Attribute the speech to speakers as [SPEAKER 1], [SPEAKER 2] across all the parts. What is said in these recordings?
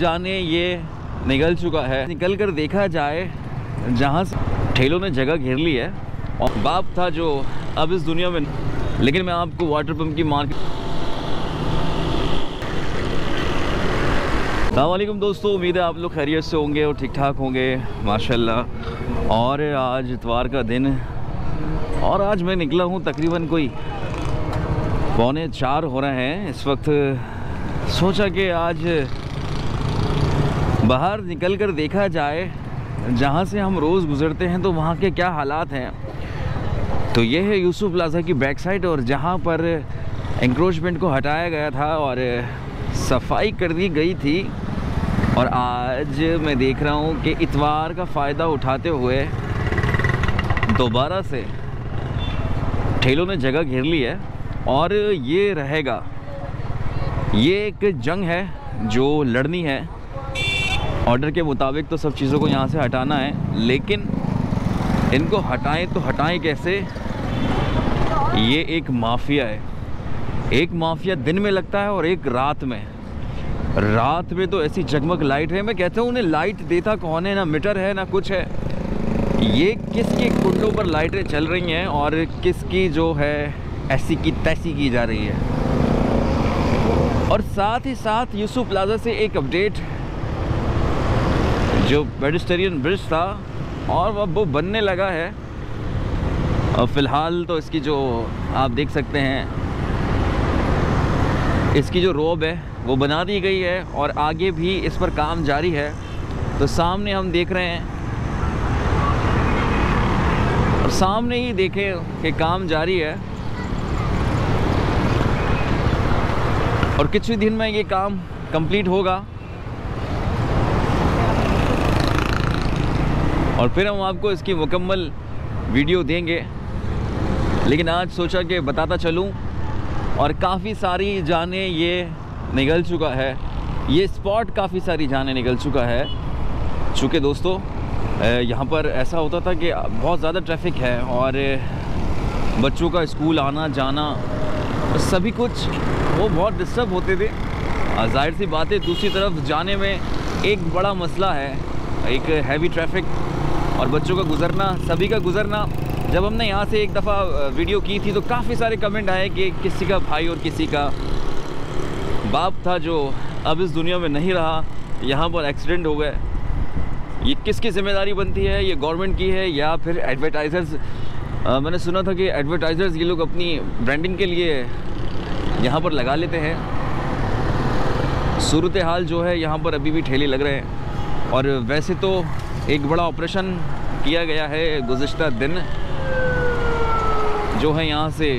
[SPEAKER 1] जाने ये निकल चुका है। निकल कर देखा जाए, जहाँ से ठेलों ने जगह घेर ली है, और बाप था जो अब इस दुनिया में लेकिन मैं आपको वाटर पम्प की मार्केट अल्लाम दोस्तों, उम्मीद है आप लोग खैरियत से होंगे और ठीक ठाक होंगे, माशाल्लाह। और आज इतवार का दिन और आज मैं निकला हूँ तकरीबन कोई पौने चार हो रहे हैं। इस वक्त सोचा कि आज बाहर निकल कर देखा जाए, जहाँ से हम रोज़ गुज़रते हैं तो वहाँ के क्या हालात हैं? तो ये है यूसुफ प्लाजा की बैक साइड और जहाँ पर इंक्रोचमेंट को हटाया गया था और सफ़ाई कर दी गई थी। और आज मैं देख रहा हूँ कि इतवार का फ़ायदा उठाते हुए दोबारा से ठेलों ने जगह घेर ली है और ये रहेगा। ये एक जंग है जो लड़नी है। ऑर्डर के मुताबिक तो सब चीज़ों को यहाँ से हटाना है, लेकिन इनको हटाएँ तो हटाएँ कैसे? ये एक माफिया है। एक माफिया दिन में लगता है और एक रात में। रात में तो ऐसी जगमग लाइट है, मैं कहता हूँ उन्हें लाइट देता कौन है? ना मीटर है, ना कुछ है। ये किसके कुंडों पर लाइटें चल रही हैं और किसकी जो है ऐसी की तैसी की जा रही है? और साथ ही साथ यूसुफ प्लाजा से एक अपडेट जो पेडिस्टेरियन ब्रिज था, और अब वो बनने लगा है। और फ़िलहाल तो इसकी जो आप देख सकते हैं, इसकी जो रोब है, वो बना दी गई है, और आगे भी इस पर काम जारी है। तो सामने हम देख रहे हैं, और सामने ही देखें कि काम जारी है। और कुछ ही दिन में ये काम कंप्लीट होगा। और फिर हम आपको इसकी मुकम्मल वीडियो देंगे। लेकिन आज सोचा कि बताता चलूँ और काफ़ी सारी जाने ये निकल चुका है। ये स्पॉट काफ़ी सारी जाने निकल चुका है। चूँकि दोस्तों यहाँ पर ऐसा होता था कि बहुत ज़्यादा ट्रैफ़िक है और बच्चों का स्कूल आना, जाना, सभी कुछ वो बहुत डिस्टर्ब होते थे। ज़ाहिर सी बात दूसरी तरफ़ जाने में एक बड़ा मसला है, एक हैवी ट्रैफ़िक और बच्चों का गुज़रना, सभी का गुज़रना। जब हमने यहाँ से एक दफ़ा वीडियो की थी तो काफ़ी सारे कमेंट आए कि किसी का भाई और किसी का बाप था जो अब इस दुनिया में नहीं रहा, यहाँ पर एक्सीडेंट हो गए ये किसकी ज़िम्मेदारी बनती है? ये गवर्नमेंट की है या फिर एडवर्टाइज़र्स मैंने सुना था कि एडवर्टाइज़र्स ये लोग अपनी ब्रांडिंग के लिए यहाँ पर लगा लेते हैं। सूरत हाल जो है, यहाँ पर अभी भी ठेले लग रहे हैं। और वैसे तो एक बड़ा ऑपरेशन किया गया है गुज्त दिन, जो है यहाँ से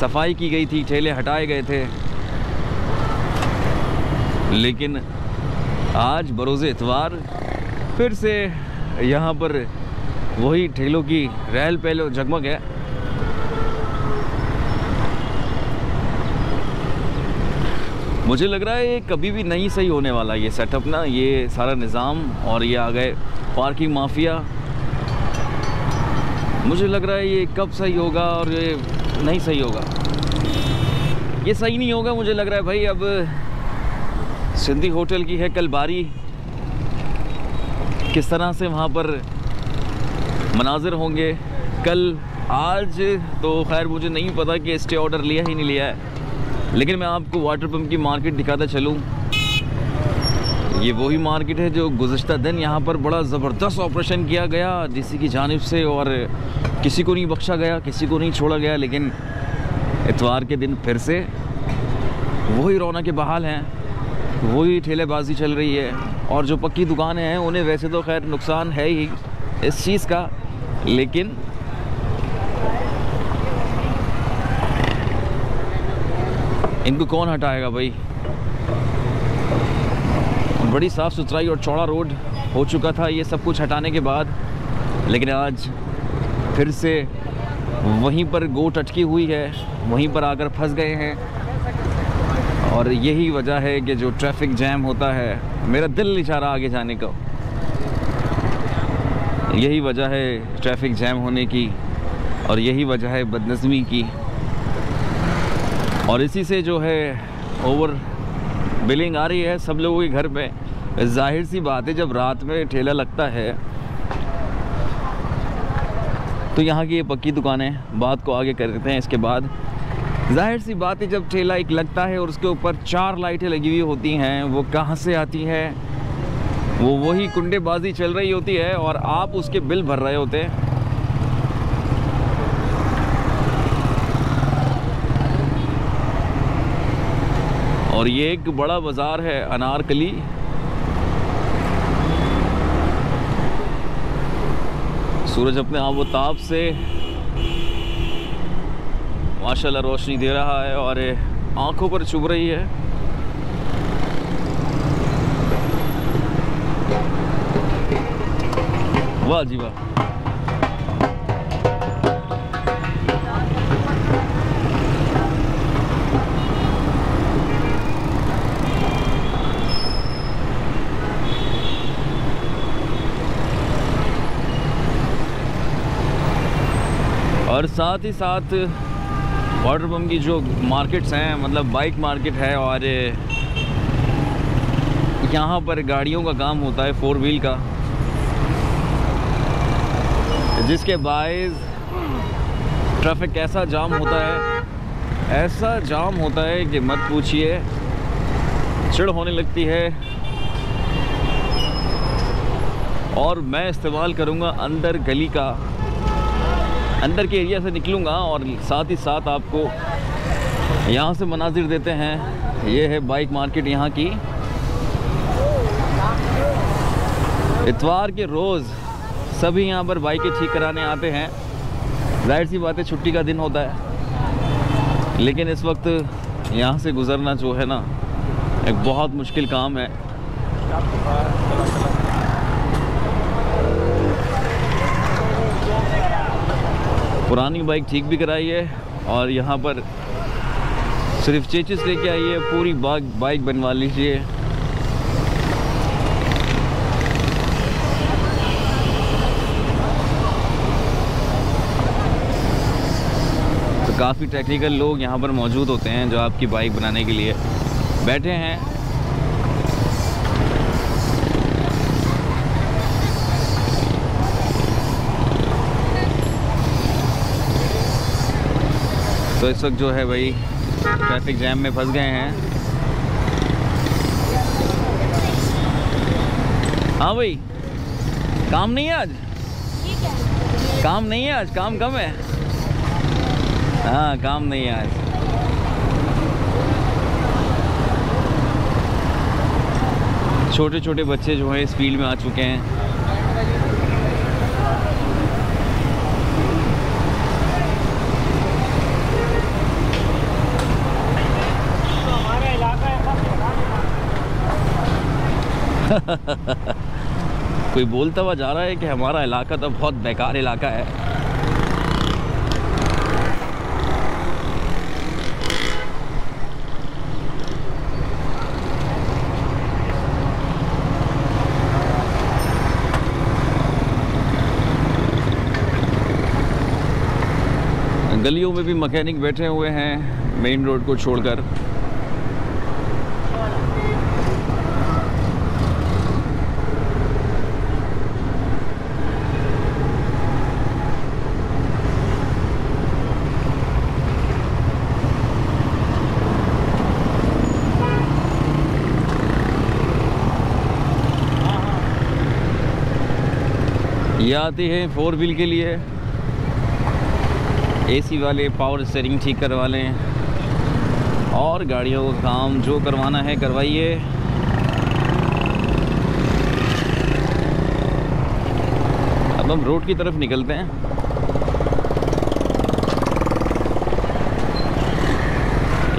[SPEAKER 1] सफ़ाई की गई थी, ठेले हटाए गए थे। लेकिन आज बरोज़ इतवार, फिर से यहाँ पर वही ठेलों की रहल पहल जगमग है। मुझे लग रहा है ये कभी भी नहीं सही होने वाला, ये सेटअप ना, ये सारा निज़ाम और ये आ गए पार्किंग माफिया। मुझे लग रहा है ये कब सही होगा और ये नहीं सही होगा। ये सही नहीं होगा, मुझे लग रहा है भाई अब सिंधी होटल की है कल बारी। किस तरह से वहाँ पर मनाजिर होंगे? कल, आज तो खैर मुझे नहीं पता कि स्टे ऑर्डर लिया ही नहीं लिया है। लेकिन मैं आपको वाटर पम्प की मार्केट दिखाता चलूँ। ये वही मार्केट है जो गुज्त दिन यहाँ पर बड़ा ज़बरदस्त ऑपरेशन किया गया। डीसी की जानब से और किसी को नहीं बख्शा गया, किसी को नहीं छोड़ा गया, लेकिन इतवार के दिन फिर से वही रौनक के बहाल हैं, वही ठेलेबाजी चल रही है और जो पक्की दुकानें हैं, उन्हें वैसे तो खैर नुकसान है ही इस चीज़ का, लेकिन इनको कौन हटाएगा भाई? बड़ी साफ़ सुथराई और चौड़ा रोड हो चुका था, ये सब कुछ हटाने के बाद। लेकिन आज फिर से वहीं पर गोट अटकी हुई है, वहीं पर आकर फंस गए हैं। और यही वजह है कि जो ट्रैफ़िक जैम होता है, मेरा दिल नहीं चाह रहा आगे जाने का। यही वजह है ट्रैफ़िक जैम होने की, और यही वजह है बदनज़मी की। और इसी से जो है, ओवर बिलिंग आ रही है सब लोगों के घर पे। ज़ाहिर सी बात है, जब रात में ठेला लगता है तो यहाँ की ये पक्की दुकानें बात को आगे कर देते हैं इसके बाद। ज़ाहिर सी बात है, जब ठेला एक लगता है और उसके ऊपर चार लाइटें लगी हुई होती हैं, वो कहाँ से आती है? वो वही कुंडेबाजी चल रही होती है और आप उसके बिल भर रहे होते हैं। और ये एक बड़ा बाज़ार है, अनारकली। सूरज अपने आप ताप से माशाल्लाह रोशनी दे रहा है और आँखों पर चुभ रही है। वाह जी वाह। और साथ ही साथ वाटर पम्प की जो मार्केट्स हैं मतलब बाइक मार्केट है और यहाँ पर गाड़ियों का काम होता है फोर व्हील का, जिसके बायस ट्रैफ़िक ऐसा जाम होता है, ऐसा जाम होता है कि मत पूछिए चिड़ होने लगती है। और मैं इस्तेमाल करूँगा अंदर गली का अंदर के एरिया से निकलूँगा और साथ ही साथ आपको यहाँ से मनाजिर देते हैं। ये है बाइक मार्केट यहाँ की। इतवार के रोज़ सभी यहाँ पर बाइकें ठीक कराने आते हैं। ज़ाहिर सी बात है, छुट्टी का दिन होता है। लेकिन इस वक्त यहाँ से गुज़रना जो है ना, एक बहुत मुश्किल काम है। पुरानी बाइक ठीक भी कराई है और यहाँ पर सिर्फ़ चेचिस लेके आई है, पूरी बाइक बाइक बनवा लीजिए। तो काफ़ी टेक्निकल लोग यहाँ पर मौजूद होते हैं जो आपकी बाइक बनाने के लिए बैठे हैं। तो इस वक्त जो है भाई ट्रैफ़िक जैम में फंस गए हैं। हाँ भाई, काम नहीं है आज? काम नहीं है आज? काम कम है? हाँ काम नहीं है आज। छोटे छोटे बच्चे जो हैं इस फ़ील्ड में आ चुके हैं। कोई बोलता हुआ जा रहा है कि हमारा इलाका तो बहुत बेकार इलाका है। गलियों में भी मकैनिक बैठे हुए हैं, मेन रोड को छोड़कर। ये आती है फोर व्हील के लिए। एसी वाले, पावर स्टेयरिंग ठीक करवा लें। और गाड़ियों का काम जो करवाना है करवाइए। अब हम रोड की तरफ़ निकलते हैं।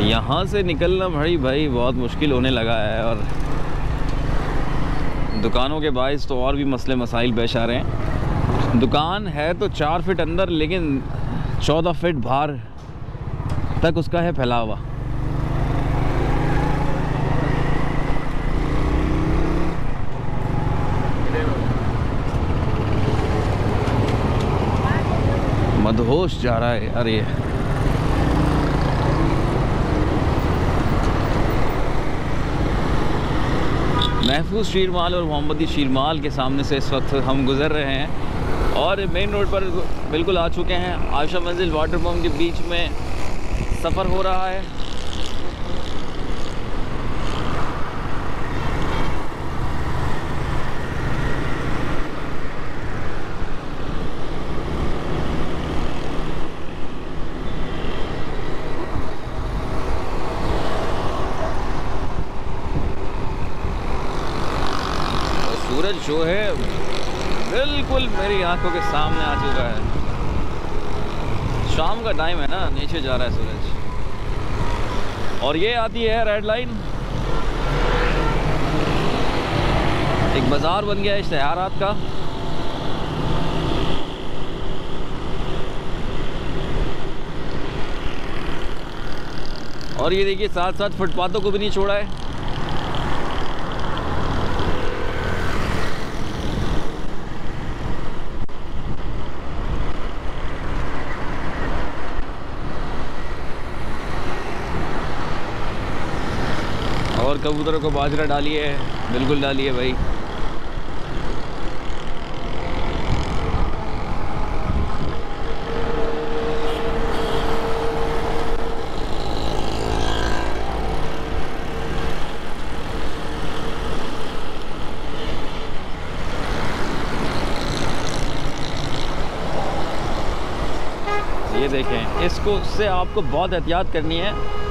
[SPEAKER 1] यहाँ से निकलना भाई भाई बहुत मुश्किल होने लगा है और दुकानों के बायस तो और भी मसले मसाइल पेश आ रहे हैं। दुकान है तो चार फिट अंदर, लेकिन चौदह फिट बाहर तक उसका है फैला हुआ मदहोश जा रहा है ये महफूज शीरमाल और मोहम्मदी शीरमाल के सामने से इस वक्त हम गुज़र रहे हैं। और मेन रोड पर बिल्कुल आ चुके हैं। आशा मंजिल वाटर पम्प के बीच में सफ़र हो रहा है। सूरज जो है बिल्कुल मेरी आँखों के सामने आ चुका है। शाम का टाइम है ना, नीचे जा रहा है सूरज। और ये आती है रेड लाइन एक बाज़ार बन गया इश्तहारात का। और ये देखिए साथ साथ फुटपाथों को भी नहीं छोड़ा है और कबूतरों को बाजरा डालिए, बिल्कुल डालिए भाई। ये देखें, इसको से आपको बहुत एहतियात करनी है।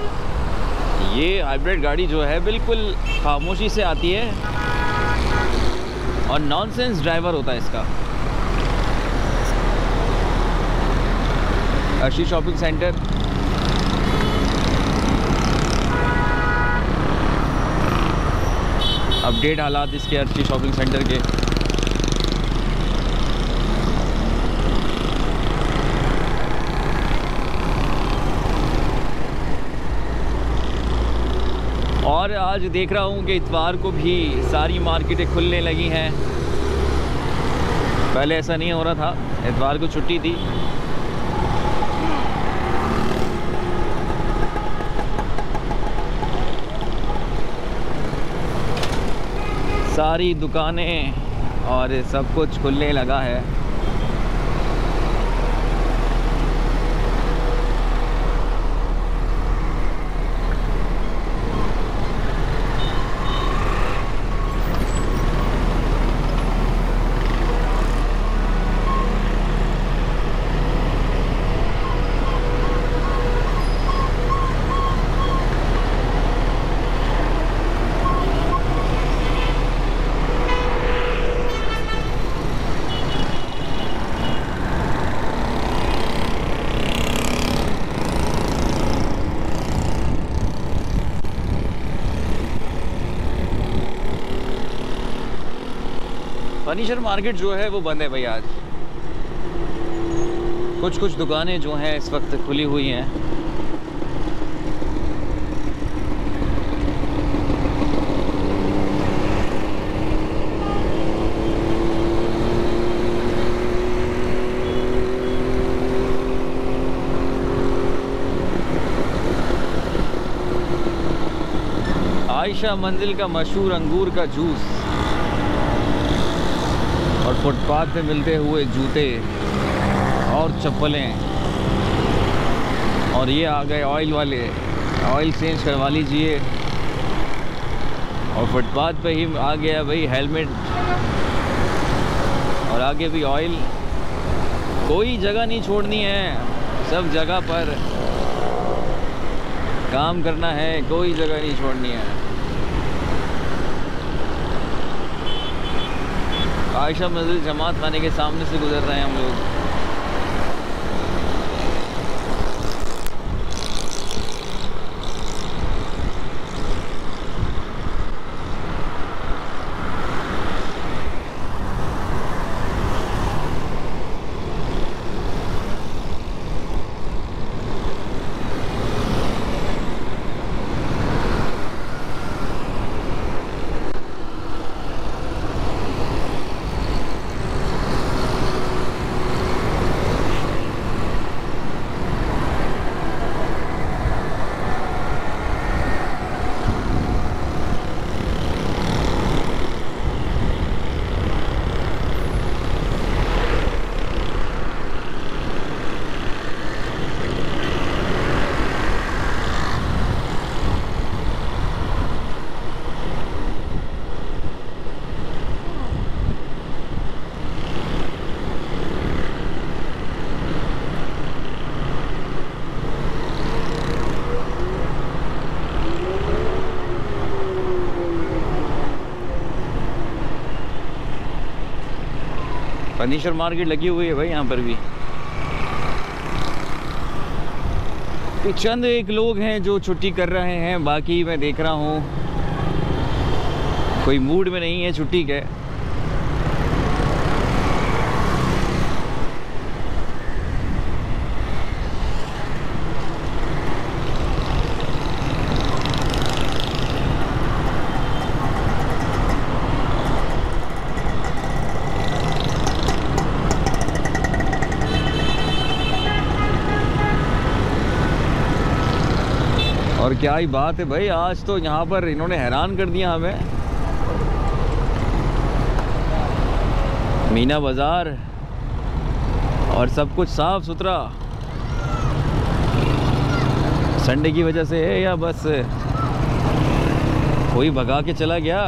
[SPEAKER 1] ये हाइब्रिड गाड़ी जो है बिल्कुल खामोशी से आती है। और नॉनसेंस ड्राइवर होता है इसका। अर्शी शॉपिंग सेंटर अपडेट हालात इसके अर्शी शॉपिंग सेंटर के। और आज देख रहा हूँ कि इतवार को भी सारी मार्केटें खुलने लगी हैं। पहले ऐसा नहीं हो रहा था, इतवार को छुट्टी थी सारी दुकानें और सब कुछ खुलने लगा है। फर्नीचर मार्केट जो है वो बंद है भाई आज। कुछ कुछ दुकानें जो हैं इस वक्त खुली हुई हैं। आयशा मंजिल का मशहूर अंगूर का जूस। और फुटपाथ पे मिलते हुए जूते और चप्पलें। और ये आ गए ऑयल वाले। ऑयल चेंज करवा लीजिए। और फुटपाथ पे ही आ गया भाई हेलमेट और आगे भी ऑयल कोई जगह नहीं छोड़नी है। सब जगह पर काम करना है। कोई जगह नहीं छोड़नी है। आयशा मस्जिद जमात खाने के सामने से गुजर रहे हैं हम लोग। फर्नीचर मार्केट लगी हुई है भाई यहाँ पर भी। तो चंद एक लोग हैं जो छुट्टी कर रहे हैं, बाकी मैं देख रहा हूँ। कोई मूड में नहीं है छुट्टी के। और क्या ही बात है भाई, आज तो यहाँ पर इन्होंने हैरान कर दिया हमें। मीना बाज़ार और सब कुछ साफ़ सुथरा। संडे की वजह से है या बस कोई भगा के चला गया?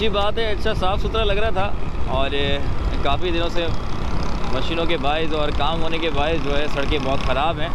[SPEAKER 1] अच्छी बात है अच्छा साफ़ सुथरा लग रहा था और काफ़ी दिनों से मशीनों के बायस और काम होने के बायस जो है, सड़कें बहुत ख़राब हैं।